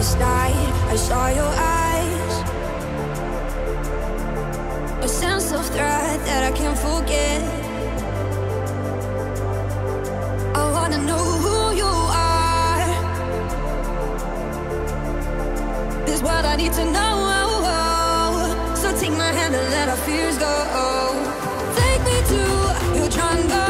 darkest night, I saw your eyes. A sense of threat that I can't forget. I wanna know who you are. Is what I need to know. So take my hand and let our fears go. Take me to your jungle.